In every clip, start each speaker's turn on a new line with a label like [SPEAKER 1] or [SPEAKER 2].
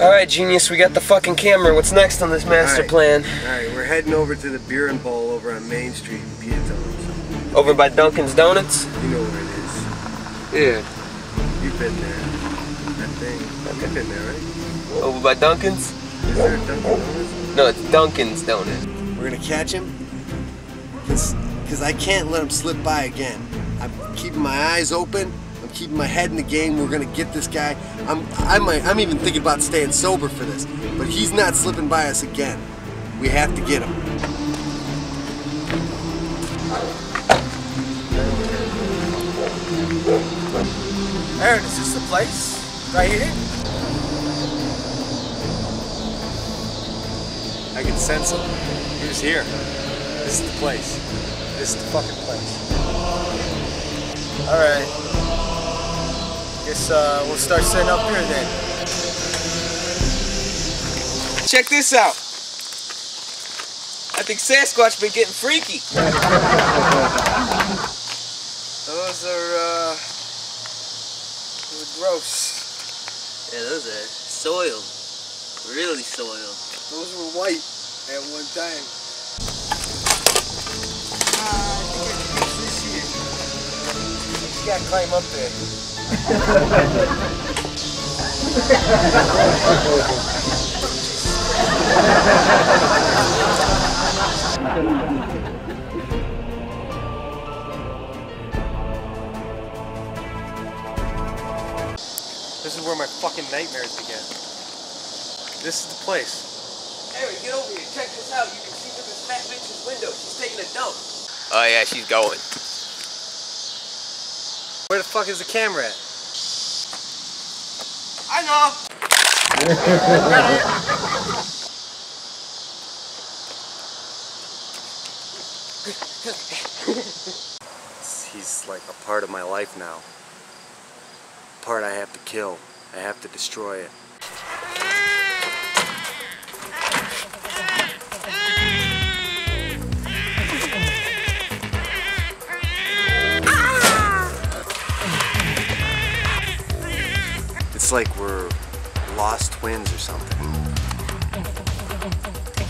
[SPEAKER 1] Alright, genius, we got the fucking camera. What's next on this master
[SPEAKER 2] Alright.
[SPEAKER 1] plan?
[SPEAKER 2] Alright, we're heading over to the Beer and Bowl over on Main Street in Piatones.
[SPEAKER 1] Over by Dunkin's Donuts?
[SPEAKER 2] You know where it is.
[SPEAKER 1] Yeah.
[SPEAKER 2] You've been there. That thing. You've been there, right?
[SPEAKER 1] Over by Dunkin's?
[SPEAKER 2] Is there a Dunkin' Donuts?
[SPEAKER 1] No, it's Dunkin's Donut.
[SPEAKER 2] We're gonna catch him. Cause, I can't let him slip by again. I'm keeping my eyes open. I'm keeping my head in the game. We're gonna get this guy. I'm I might I'm even thinking about staying sober for this. But he's not slipping by us again. We have to get him.
[SPEAKER 3] Aaron, is this the place? Right here?
[SPEAKER 2] I can sense him. He was here. This is the place.
[SPEAKER 3] This is the fucking place. Alright. Guess uh, we'll start setting up here then.
[SPEAKER 1] Check this out. I think Sasquatch been getting freaky.
[SPEAKER 3] Those are, uh, those are gross.
[SPEAKER 1] Yeah, those are soiled. Really soiled.
[SPEAKER 3] Those were white at one time. Ah, I think I can use this here. You just gotta climb up there.
[SPEAKER 2] This is where my fucking nightmares begin. This is the place.
[SPEAKER 1] Aaron, get over here. Check this out. You can see through this fat bitch's window. She's taking a dump. Oh yeah, she's going.
[SPEAKER 2] Where the fuck is the camera at?
[SPEAKER 1] I know.
[SPEAKER 2] He's like a part of my life now. A part I have to kill. I have to destroy it. It's like we're lost twins or something.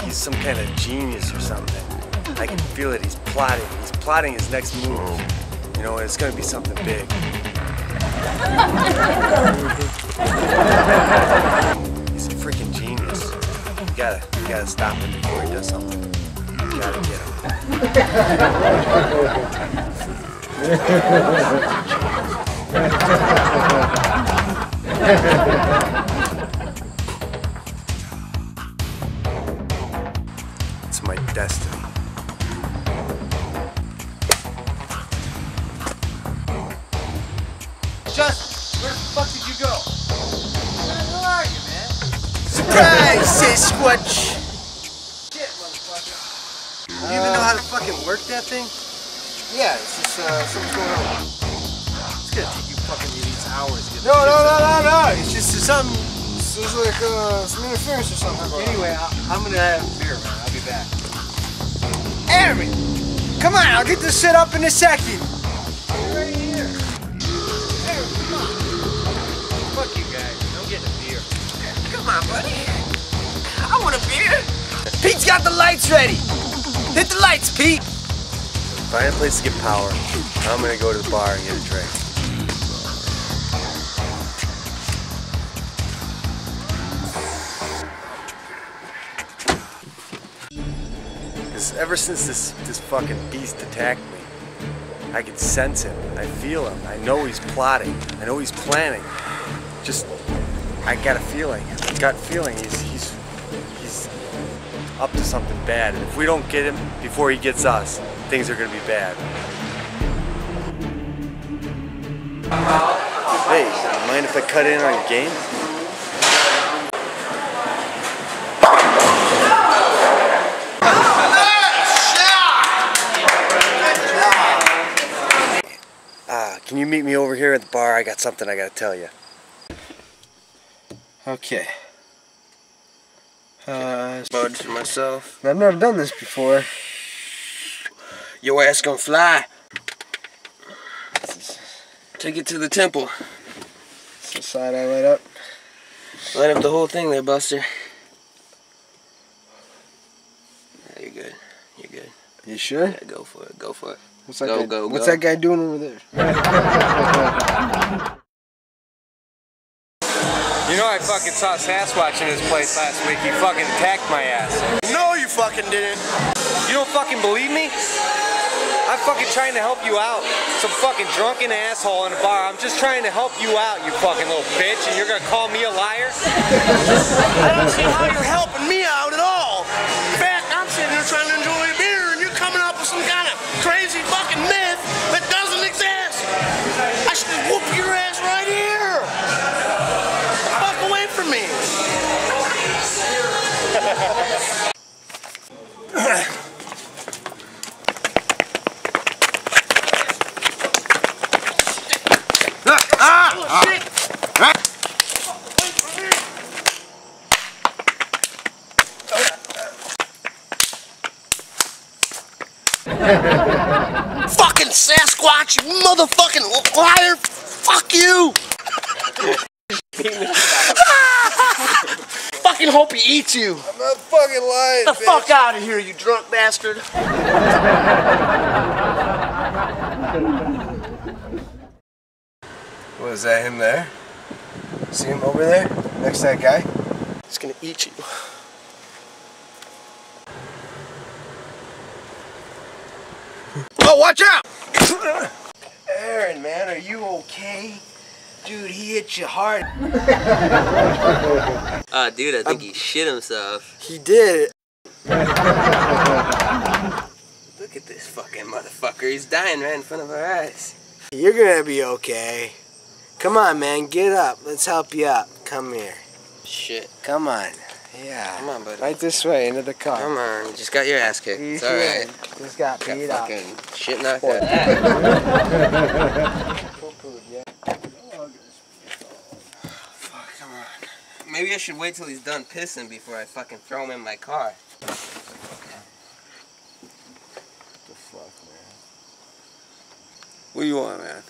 [SPEAKER 2] He's some kind of genius or something. I can feel it. He's plotting. He's plotting his next move. You know, it's gonna be something big. He's a freaking genius. You gotta, you gotta stop him before he does something. You gotta get him. It's my destiny.
[SPEAKER 3] Justin, where the fuck did you go? Where the hell are you, man? Surprise, Sasquatch! Shit, motherfucker.
[SPEAKER 2] You even know how to fucking work that thing?
[SPEAKER 3] Yeah, it's just, uh, something's going on.
[SPEAKER 2] It's gonna hours. get
[SPEAKER 3] No,
[SPEAKER 2] the
[SPEAKER 3] no,
[SPEAKER 2] shit
[SPEAKER 3] no, no, no. It's just something. There's like uh, some interference or something.
[SPEAKER 2] up. Anyway, I, I'm gonna have a beer, man. I'll be back.
[SPEAKER 3] Aaron! Come on, I'll get this set up in a second.
[SPEAKER 2] Right here.
[SPEAKER 3] Aaron, come on.
[SPEAKER 2] Fuck you guys. I'm getting a beer.
[SPEAKER 1] Come on, buddy. I want a beer. Pete's got the lights ready. Hit the lights, Pete.
[SPEAKER 2] Find a place to get power. I'm gonna go to the bar and get a drink. Ever since this this fucking beast attacked me, I can sense him. I feel him. I know he's plotting. I know he's planning. Just, I got a feeling, I got a feeling. He's he's he's up to something bad. And if we don't get him before he gets us, things are gonna be bad. Hey, mind if I cut in on your game? Can you meet me over here at the bar? I got something I gotta tell you.
[SPEAKER 3] Okay. Uh,
[SPEAKER 1] Bud for myself.
[SPEAKER 3] I've never done this before.
[SPEAKER 1] Your ass gonna fly. Take it to the temple.
[SPEAKER 3] It's the side I light up.
[SPEAKER 1] Light up the whole thing there, Buster. Yeah, you're good. You're good.
[SPEAKER 3] You sure?
[SPEAKER 1] Yeah, go for it. Go for it.
[SPEAKER 3] What's that
[SPEAKER 1] Go,
[SPEAKER 3] guy,
[SPEAKER 1] go,
[SPEAKER 3] What's
[SPEAKER 1] go.
[SPEAKER 3] that guy doing over there?
[SPEAKER 4] You know I fucking saw Sasquatch in this place last week. He fucking attacked my ass.
[SPEAKER 2] No, you fucking didn't.
[SPEAKER 4] You don't fucking believe me? I'm fucking trying to help you out. Some fucking drunken asshole in a bar. I'm just trying to help you out, you fucking little bitch, and you're gonna call me a liar?
[SPEAKER 2] I don't see how you're helping me out at all. Fucking Sasquatch, you motherfucking liar! Fuck you! fucking hope he eats you.
[SPEAKER 3] I'm not fucking lying,
[SPEAKER 2] Get the fuck out of here, you drunk bastard.
[SPEAKER 3] What is that, him there? See him over there? Next to that guy?
[SPEAKER 2] He's gonna eat you. Watch out!
[SPEAKER 5] Aaron, man, are you okay? Dude, he hit you hard.
[SPEAKER 1] Ah, dude, I think he shit himself.
[SPEAKER 3] He did.
[SPEAKER 1] Look at this fucking motherfucker. He's dying right in front of our eyes.
[SPEAKER 5] You're gonna be okay. Come on, man, get up. Let's help you up. Come here.
[SPEAKER 1] Shit.
[SPEAKER 5] Come on. Yeah.
[SPEAKER 1] Come on, buddy.
[SPEAKER 3] Right this way, into the car.
[SPEAKER 1] Come on. You just got your ass kicked. It's alright.
[SPEAKER 5] Just got
[SPEAKER 1] Got
[SPEAKER 5] beat up.
[SPEAKER 1] fucking shit knocked out. Fuck, come on. Maybe I should wait till he's done pissing before I fucking throw him in my car.
[SPEAKER 3] What do you want, man?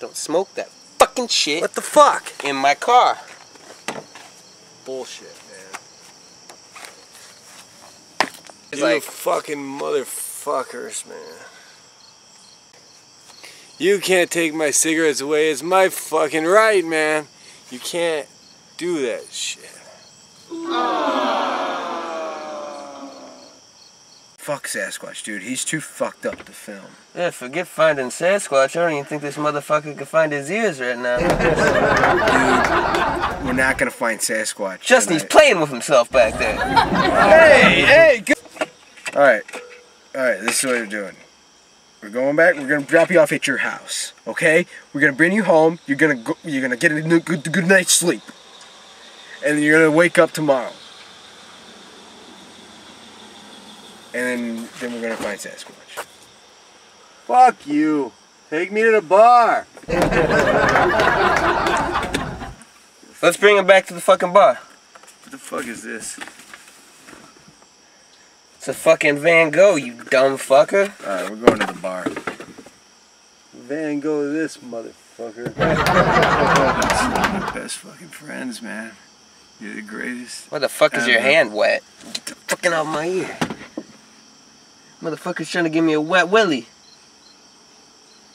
[SPEAKER 1] Don't smoke that fucking shit
[SPEAKER 3] What the fuck?
[SPEAKER 1] in my car.
[SPEAKER 3] Bullshit, man.
[SPEAKER 1] He's
[SPEAKER 3] you
[SPEAKER 1] like-
[SPEAKER 3] fucking motherfuckers, man. You can't take my cigarettes away. It's my fucking right, man. You can't do that shit. Oh. Fuck Sasquatch, dude. He's too fucked up to film.
[SPEAKER 1] Yeah, forget finding Sasquatch. I don't even think this motherfucker can find his ears right now.
[SPEAKER 3] dude, We're not gonna find Sasquatch.
[SPEAKER 1] Justin, he's
[SPEAKER 3] tonight.
[SPEAKER 1] playing with himself back there.
[SPEAKER 3] Hey, hey, good. All right, all right. This is what we're doing. We're going back. We're gonna drop you off at your house. Okay? We're gonna bring you home. You're gonna go. You're gonna get a good, good, good night's sleep, and then you're gonna wake up tomorrow. And then, then we're gonna find Sasquatch. Fuck you. Take me to the bar.
[SPEAKER 1] Let's bring him back to the fucking bar.
[SPEAKER 3] What the fuck is this?
[SPEAKER 1] It's a fucking Van Gogh, you dumb fucker.
[SPEAKER 3] All right, we're going to the bar. Van Gogh this motherfucker. That's my best fucking friends, man. You're the greatest.
[SPEAKER 1] Why the fuck is your hand wet? Get the fucking out of my ear. Motherfucker's trying to give me a wet willy.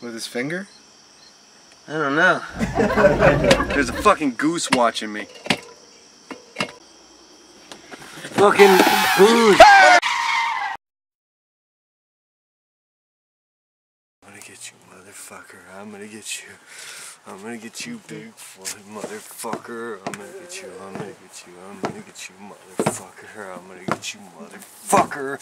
[SPEAKER 3] With his finger?
[SPEAKER 1] I don't know.
[SPEAKER 3] There's a fucking goose watching me. Fucking goose. I'm gonna get you, motherfucker. I'm gonna get you. I'm gonna get you, Bigfoot, motherfucker. I'm gonna get you. I'm gonna get you. I'm gonna get you, motherfucker. I'm gonna get you, motherfucker.